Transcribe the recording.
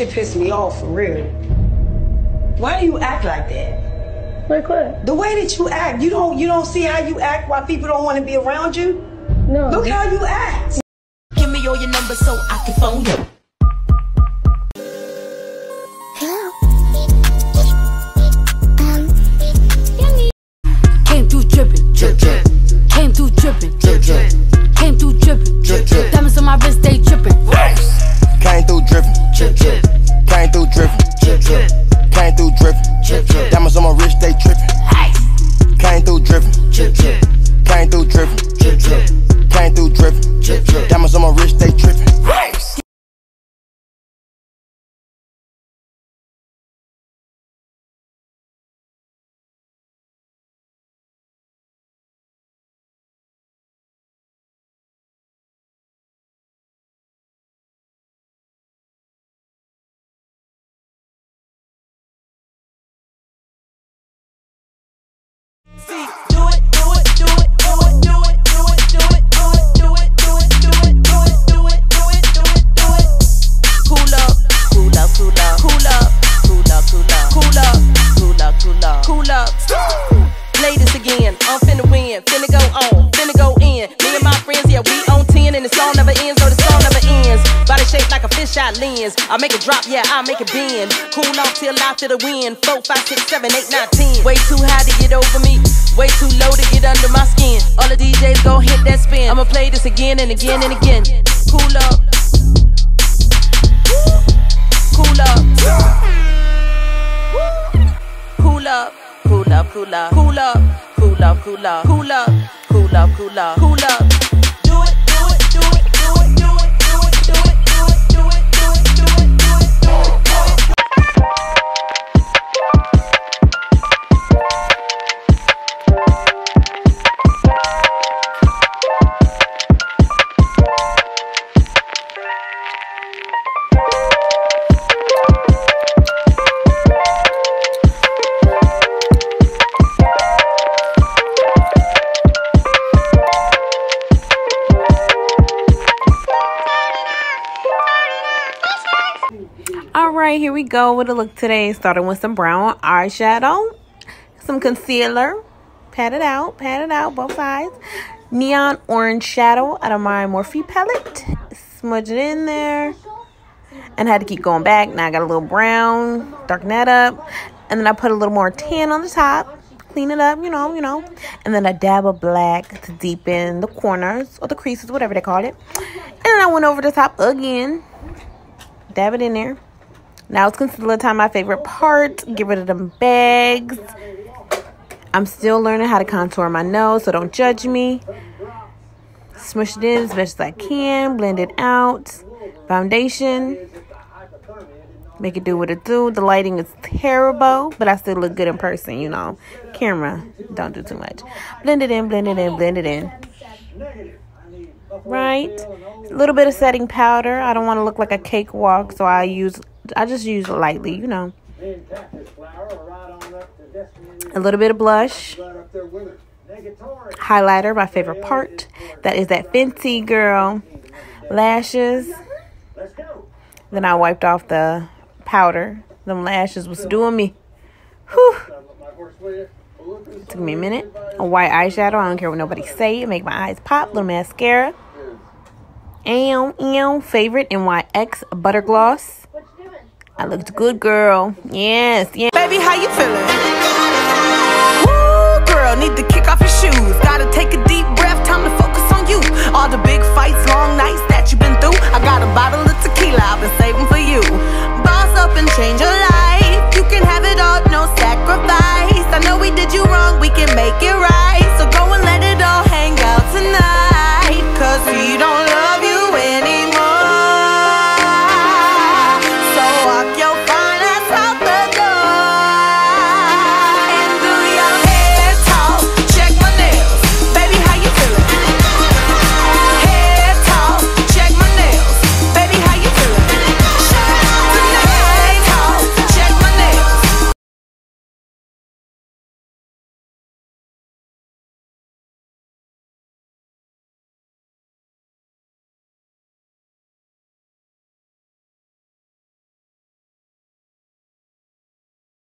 shit pissed me off for real. Why do you act like that? Like what? The way that you act, you don't you don't see how you act why people don't want to be around you? No. Look how you act. Give me all your numbers so I can phone you. Again, I'm finna win, finna go on, finna go in. Me and my friends, yeah, we on 10 and the song never ends, no, the song never ends. Body shaped like a fisheye lens. I make it drop, yeah, I make it bend. Cool off till feel the wind. 4-5-6-7-8-9 Way too high to get over me. Way too low to get under my skin. All the DJs gon' hit that spin. I'ma play this again and again and again. Cool up. Cool up. Cool up. Cool up, cool up, cool up, cool up, cool up, cool up, cool up, cool up. All right, here we go with a look today. Starting with some brown eyeshadow, some concealer, pat it out, pat it out, both sides. Neon orange shadow out of my Morphe palette. Smudge it in there. And I had to keep going back. Now I got a little brown, darken that up. And then I put a little more tan on the top. Clean it up, you know, you know. And then a dab of black to deepen the corners or the creases, whatever they call it. And then I went over the top again. Dab it in there. Now it's concealer time, my favorite part. Get rid of them bags. I'm still learning how to contour my nose, so don't judge me. Smush it in as best as I can. Blend it out. Foundation. Make it do what it do. The lighting is terrible, but I still look good in person, you know. Camera, don't do too much. Blend it in, blend it in, blend it in. Right? A little bit of setting powder. I don't want to look like a cakewalk, so I use I just use lightly, you know. A little bit of blush. Highlighter, my favorite part. That is that Fenty girl. Lashes. Then I wiped off the powder. Them lashes was doing me. Whew. Took me a minute. A white eyeshadow. I don't care what nobody say. It make my eyes pop. Little mascara. Am am favorite NYX butter gloss. I looked good, girl. Yes, yeah. Baby, how you feeling? Woo, girl, need to kick off your shoes. Gotta take a deep breath, time to focus on you. All the big fights, long nights that you've been through. I got a bottle of tequila I've been saving for you. Boss up and change your life. You can have it all, no sacrifice. I know we did you wrong, we can make it right. So go and let it all hang out tonight. Cause you don't